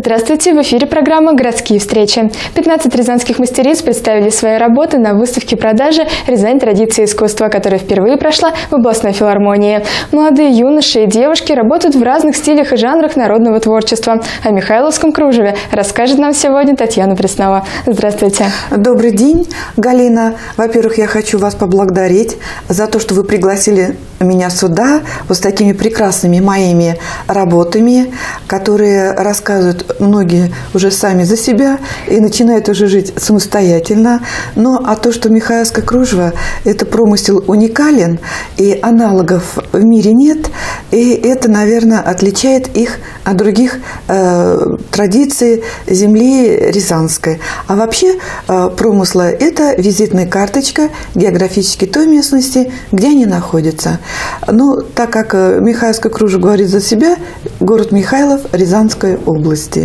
Здравствуйте! В эфире программа «Городские встречи». 15 рязанских мастериц представили свои работы на выставке продажи «Рязань. Традиции искусства», которая впервые прошла в областной филармонии. Молодые юноши и девушки работают в разных стилях и жанрах народного творчества. О Михайловском кружеве расскажет нам сегодня Татьяна Преснова. Здравствуйте! Добрый день, Галина. Во-первых, я хочу вас поблагодарить за то, что вы пригласили меня сюда вот с такими прекрасными моими работами, которые рассказывают многие уже сами за себя и начинают уже жить самостоятельно. Но а то, что Михайловское кружево – это промысел уникален, и аналогов в мире нет, и это, наверное, отличает их от других э, традиций земли Рязанской. А вообще э, промысла – это визитная карточка географически той местности, где они находятся. Ну, так как э, Михайловское кружево говорит за себя, город Михайлов Рязанской области.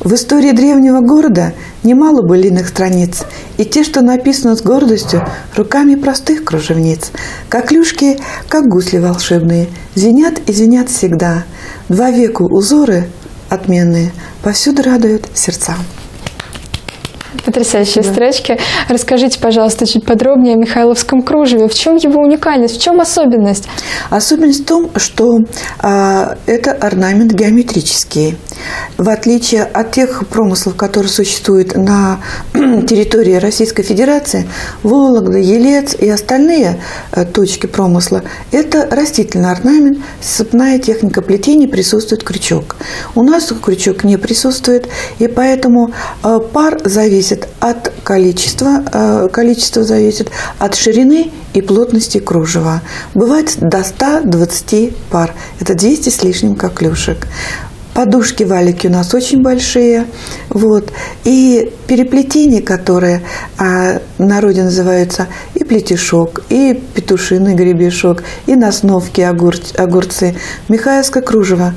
В истории древнего города немало былиных страниц, и те, что написаны с гордостью руками простых кружевниц. Как люшки, как гусли волшебные, звенят и звенят всегда. Два веку узоры отменные повсюду радуют сердца. Потрясающие да. строчки. Расскажите, пожалуйста, чуть подробнее о Михайловском кружеве. В чем его уникальность, в чем особенность? Особенность в том, что а, это орнамент геометрический. В отличие от тех промыслов, которые существуют на территории Российской Федерации, Вологда, Елец и остальные а, точки промысла, это растительный орнамент, сыпная техника плетения, присутствует крючок. У нас крючок не присутствует, и поэтому а, пар зависит зависит от количества, э, количество зависит от ширины и плотности кружева. Бывает до 120 пар. Это 200 с лишним коклюшек. Подушки валики у нас очень большие. Вот. И переплетения, которые а, народе называются и плетешок, и петушиный гребешок, и на основке огур, огурцы. Михайловское кружево.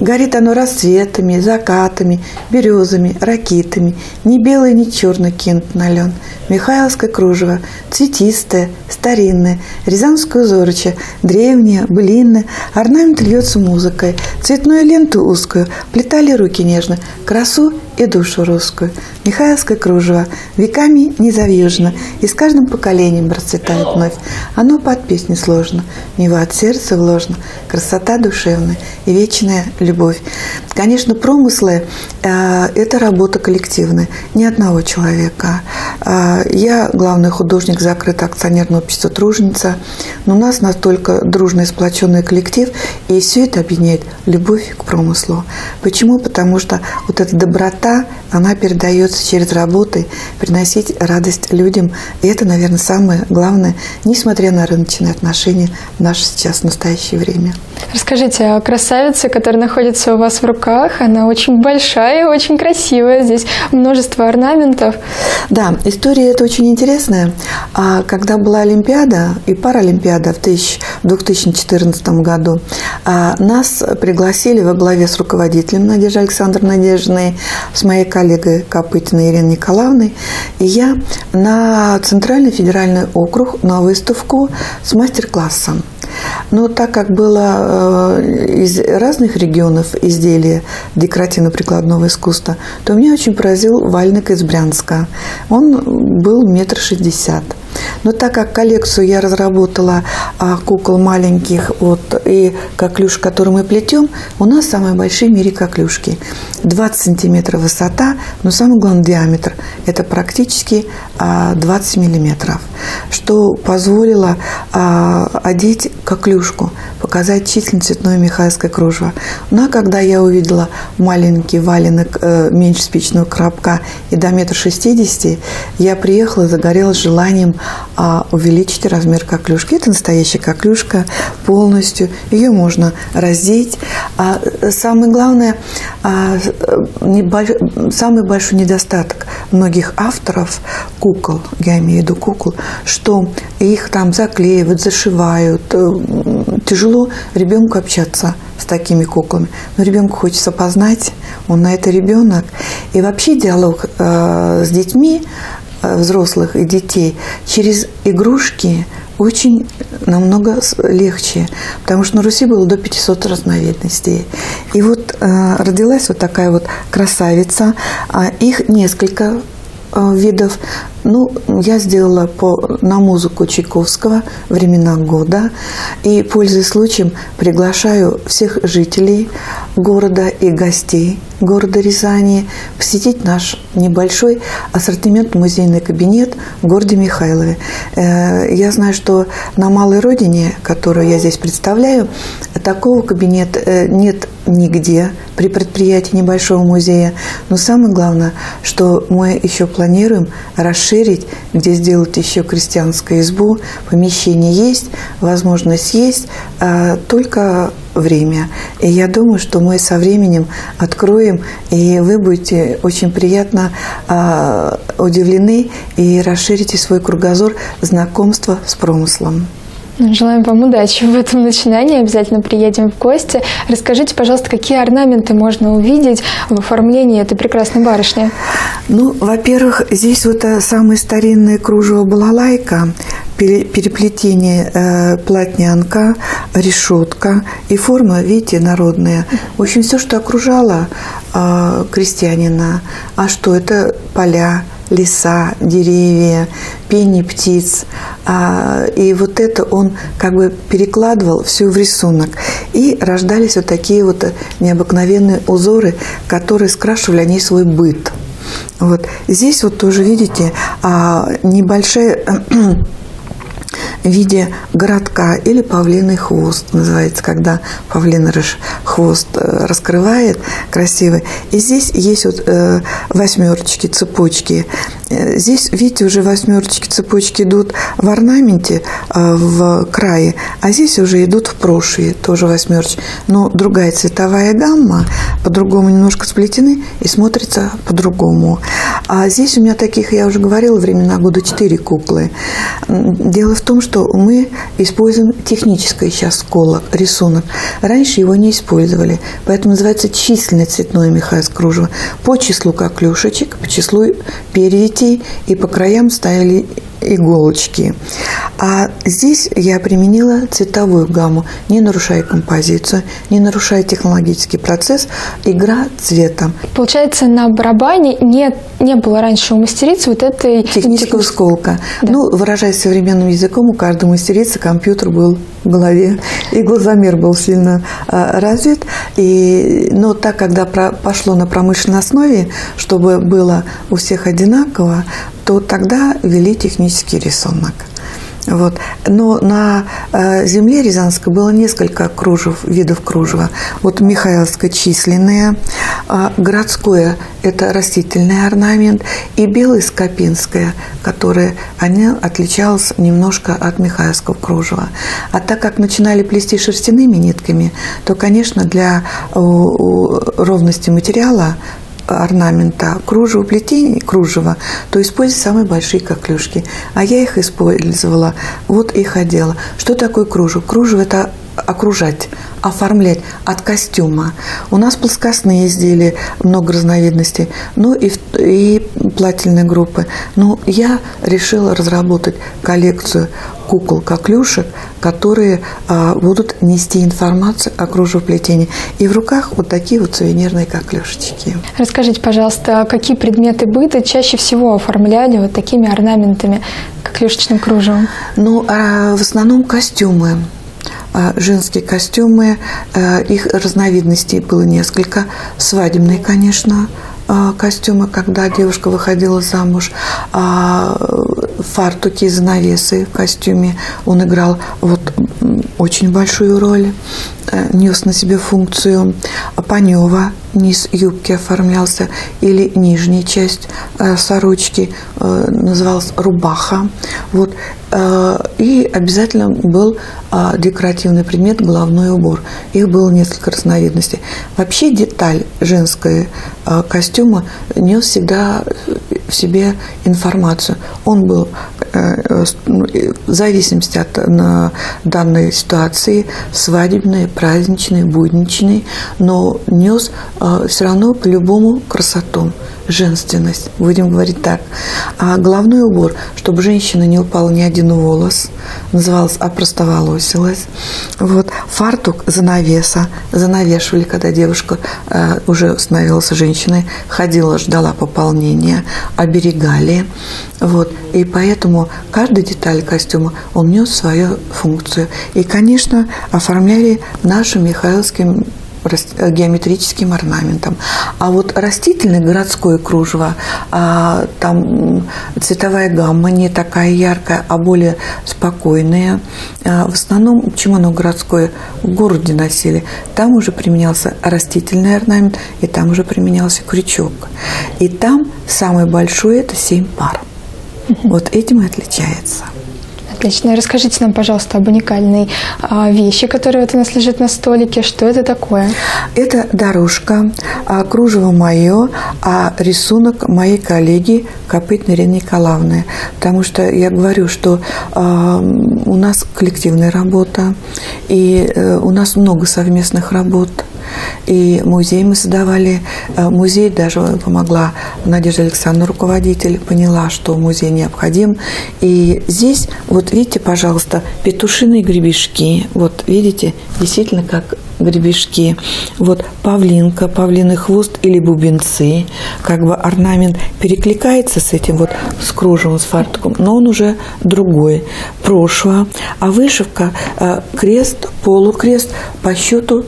Горит оно рассветами, закатами, березами, ракитами. Ни белый, ни черный кент нален. Михайловское кружево. Цветистое, старинное. Рязанское узорочье. Древнее, былинное. Орнамент льется музыкой. Цветную ленту узкую. Плетали руки нежно. Красу и душу русскую. Михайловское кружево веками не завьюжно, и с каждым поколением расцветает вновь. Оно под песню сложно, в него от сердца вложено, красота душевная и вечная любовь. Конечно, промыслы э, – это работа коллективная, не одного человека. Э, я главный художник закрытого акционерного общества «Труженица», но у нас настолько дружный сплоченный коллектив, и все это объединяет любовь к промыслу. Почему? Потому что вот эта доброта, она передается через работы, приносить радость людям. И это, наверное, самое главное, несмотря на рыночные отношения в наше сейчас настоящее время. Расскажите о красавице, которая находится у вас в руках. Она очень большая, очень красивая. Здесь множество орнаментов. Да, история это очень интересная. А когда была Олимпиада и Паралимпиада в 2014 году, а, нас пригласили во главе с руководителем Надеждой Александровной Надеждиной, с моей коллегой Копытиной Ириной Николаевной, и я на Центральный федеральный округ на выставку с мастер-классом. Но так как было э, из разных регионов изделия декоративно-прикладного искусства, то меня очень поразил вальник из Брянска. Он был метр шестьдесят. Но так как коллекцию я разработала а, кукол маленьких вот, и коклюш, который мы плетем, у нас самые большие в мире коклюшки. 20 сантиметров высота, но самый главный диаметр – это практически а, 20 миллиметров, что позволило а, одеть коклюшку, показать численное цветное михайловское кружево. Но когда я увидела маленький валенок э, меньше спичного коробка и до метра шестидесяти, я приехала и загорелась желанием а, увеличить размер коклюшки. Это настоящая коклюшка полностью. Ее можно раздеть. А самое главное, а, небольш... самый большой недостаток многих авторов кукол, я имею в виду кукол, что их там заклеивают, зашивают. Э, тяжело ребенку общаться с такими куклами. Но ребенку хочется познать, он на это ребенок. И вообще диалог э, с детьми Э, взрослых и детей через игрушки очень намного легче, потому что на Руси было до 500 разновидностей. И вот э, родилась вот такая вот красавица, а их несколько э, видов. Ну, я сделала по, на музыку Чайковского «Времена года». И, пользуясь случаем, приглашаю всех жителей города и гостей города Рязани посетить наш небольшой ассортимент музейный кабинет в городе Михайлове. Э, я знаю, что на малой родине, которую я здесь представляю, такого кабинета э, нет нигде при предприятии небольшого музея. Но самое главное, что мы еще планируем расширить, где сделать еще крестьянскую избу. Помещение есть, возможность есть, а только время. И я думаю, что мы со временем откроем, и вы будете очень приятно а, удивлены и расширите свой кругозор знакомства с промыслом. Желаем вам удачи в этом начинании. Обязательно приедем в гости. Расскажите, пожалуйста, какие орнаменты можно увидеть в оформлении этой прекрасной барышни? Ну, во-первых, здесь вот самое старинное кружево балалайка, переплетение э, платнянка, решетка и форма, видите, народная. В общем, все, что окружало э, крестьянина. А что это поля, леса, деревья, пение птиц. А, и вот это он как бы перекладывал все в рисунок. И рождались вот такие вот необыкновенные узоры, которые скрашивали они свой быт. Вот. Здесь вот тоже, видите, а, небольшая в виде городка или павлиный хвост называется, когда павлиный хвост э, раскрывает красивый. И здесь есть вот э, восьмерочки, цепочки. Э, здесь, видите, уже восьмерочки, цепочки идут в орнаменте э, в крае, а здесь уже идут в прошие, тоже восьмерочки. Но другая цветовая гамма, по-другому немножко сплетены и смотрится по-другому. А здесь у меня таких, я уже говорила, времена года четыре куклы. Дело в том, что мы используем техническое сейчас коло, рисунок. Раньше его не использовали, поэтому называется численное цветное меховое кружево. По числу коклюшечек, по числу перевитей и по краям ставили иголочки. А здесь я применила цветовую гамму, не нарушая композицию, не нарушая технологический процесс, игра цветом. Получается, на барабане не, не было раньше у мастерицы вот этой... Технического сколка. Да. Ну, выражаясь современным языком, у каждой мастерицы компьютер был в голове, и глазомер был сильно а, развит. И, но так, когда про, пошло на промышленной основе, чтобы было у всех одинаково, то тогда ввели технический рисунок. Вот. Но на э, земле Рязанской было несколько кружев, видов кружева. Вот Михайловское численное, э, городское – это растительный орнамент, и белое скопинское, которое они отличалось немножко от Михайловского кружева. А так как начинали плести шерстяными нитками, то, конечно, для ровности материала орнамента, кружево, плетение кружева, то используй самые большие коклюшки. А я их использовала, вот их одела. Что такое кружево? Кружево – это окружать, оформлять от костюма. У нас плоскостные изделия, много разновидностей, ну и, и плательные группы. Но я решила разработать коллекцию кукол-коклюшек, которые а, будут нести информацию о кружевоплетении. И в руках вот такие вот сувенирные коклюшечки. Расскажите, пожалуйста, какие предметы быта чаще всего оформляли вот такими орнаментами, коклюшечным кружевом? Ну, а в основном костюмы. А, женские костюмы, а, их разновидностей было несколько. Свадебные, конечно, а, костюмы, когда девушка выходила замуж, фартуки, занавесы в костюме. Он играл вот очень большую роль, э, нес на себе функцию панева, низ юбки оформлялся, или нижняя часть э, сорочки э, называлась рубаха. Вот. И обязательно был декоративный предмет головной убор. Их было несколько разновидностей. Вообще деталь женской костюма нес всегда в себе информацию. Он был ну, в зависимости от данной ситуации свадебные, праздничный, будничный, но нес э, все равно по-любому красоту женственность, будем говорить так. А головной убор, чтобы женщина не упала ни один волос, называлось опростоволосилась. Вот. Фартук занавеса, занавешивали, когда девушка э, уже становилась женщиной, ходила, ждала пополнения, оберегали. Вот. И поэтому каждая деталь костюма, он нес свою функцию. И, конечно, оформляли нашим Михайловским Э, геометрическим орнаментом. А вот растительное городское кружево, а, там цветовая гамма не такая яркая, а более спокойная. А, в основном, почему оно городское, в городе носили. Там уже применялся растительный орнамент, и там уже применялся крючок. И там самый большой – это семь пар. Вот этим и отличается. Отлично. Расскажите нам, пожалуйста, об уникальной а, вещи, которая вот у нас лежит на столике. Что это такое? Это дорожка, а, кружево мое, а рисунок моей коллеги Копытной Ирины Николаевны. Потому что я говорю, что а, у нас коллективная работа, и э, у нас много совместных работ. И музей мы создавали. Э, музей даже помогла Надежда Александровна, руководитель, поняла, что музей необходим. И здесь, вот видите, пожалуйста, петушиные гребешки. Вот видите, действительно как гребешки. Вот павлинка, павлиный хвост или бубенцы. Как бы орнамент перекликается с этим вот с кружевом, с фартуком, но он уже другой. Прошва. А вышивка э, крест, полукрест по счету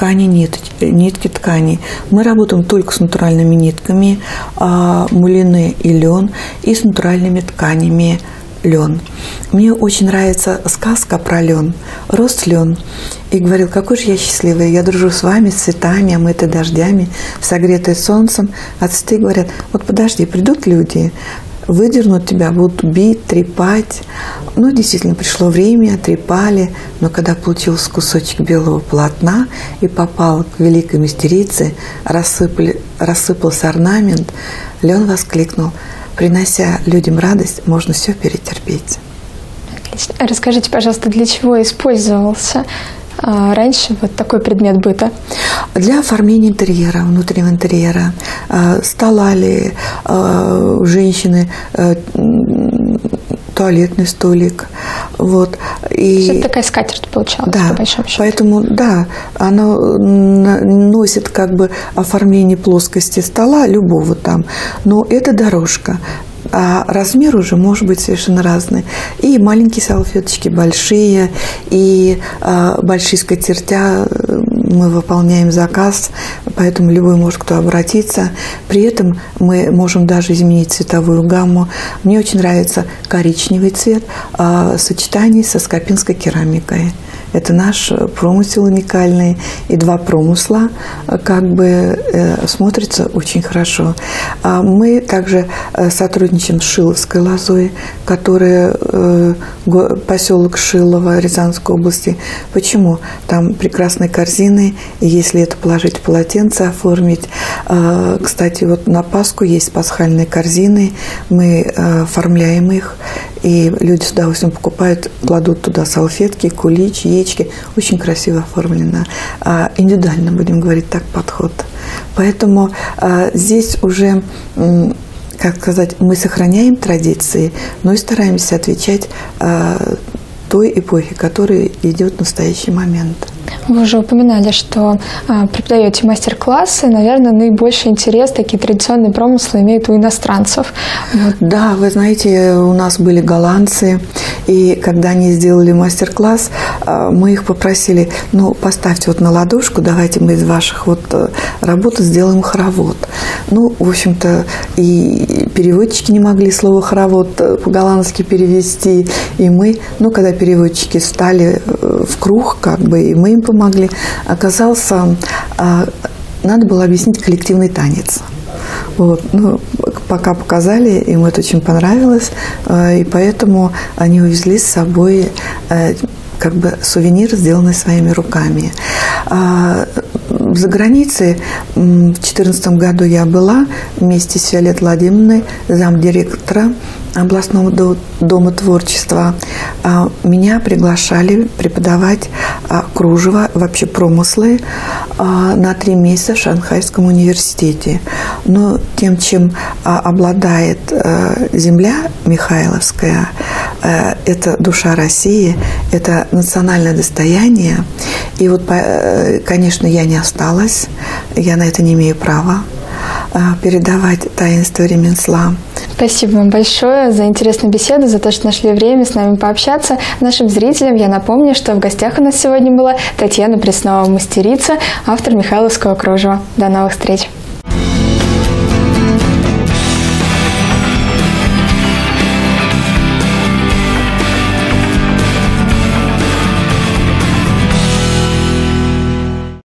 ткани, нитки, нитки ткани. Мы работаем только с натуральными нитками, а, мулины и лен, и с натуральными тканями лен. Мне очень нравится сказка про лен. Рос лен и говорил, какой же я счастливый, я дружу с вами, с цветами, омытой дождями, согретой солнцем. А цветы говорят, вот подожди, придут люди, выдернут тебя, будут бить, трепать. Ну, действительно, пришло время, трепали, но когда получился кусочек белого полотна и попал к великой мастерице, рассыпали, рассыпался орнамент, Леон воскликнул, принося людям радость, можно все перетерпеть. Отлично. Расскажите, пожалуйста, для чего использовался а, раньше вот такой предмет быта? Для оформления интерьера, внутреннего интерьера. А, стола ли а, женщины туалетный столик. Вот. И... Это такая скатерть получалась, да, по большому счету. Поэтому, да, она носит как бы оформление плоскости стола, любого там, но это дорожка а размер уже может быть совершенно разный. И маленькие салфеточки, большие, и а, большие скатертя мы выполняем заказ, поэтому любой может кто обратиться. При этом мы можем даже изменить цветовую гамму. Мне очень нравится коричневый цвет а, в сочетании со скопинской керамикой. Это наш промысел уникальный. И два промысла э, как бы э, смотрятся очень хорошо. А мы также э, сотрудничаем с Шиловской лозой, которая поселок Шилово Рязанской области. Почему? Там прекрасные корзины, и если это положить полотенце, оформить. Кстати, вот на Пасху есть пасхальные корзины, мы оформляем их, и люди с удовольствием покупают, кладут туда салфетки, куличи, яички. Очень красиво оформлено. А, индивидуально, будем говорить так, подход. Поэтому а, здесь уже как сказать, мы сохраняем традиции, но и стараемся отвечать а, той эпохи, которая идет в настоящий момент. Вы уже упоминали, что а, преподаете мастер-классы. Наверное, наибольший интерес такие традиционные промыслы имеют у иностранцев. Да, вы знаете, у нас были голландцы, и когда они сделали мастер-класс, а, мы их попросили, ну, поставьте вот на ладошку, давайте мы из ваших вот э, работ сделаем хоровод. Ну, в общем-то, и переводчики не могли слово хоровод по-голландски перевести, и мы, ну, когда переводчики стали э, круг, как бы, и мы им помогли, оказался, а, надо было объяснить коллективный танец. Вот. Ну, пока показали, им это очень понравилось, а, и поэтому они увезли с собой э, как бы сувенир, сделанный своими руками. А, за границей в 2014 году я была вместе с Виолеттой Владимировной, замдиректора областного дома творчества а, меня приглашали преподавать а, кружево, вообще промыслы на три месяца в Шанхайском университете. Но тем, чем обладает земля Михайловская, это душа России, это национальное достояние. И вот, конечно, я не осталась, я на это не имею права передавать таинство ремесла. Спасибо вам большое за интересную беседу, за то, что нашли время с нами пообщаться. Нашим зрителям я напомню, что в гостях у нас сегодня была Татьяна Преснова, мастерица, автор Михайловского кружева. До новых встреч!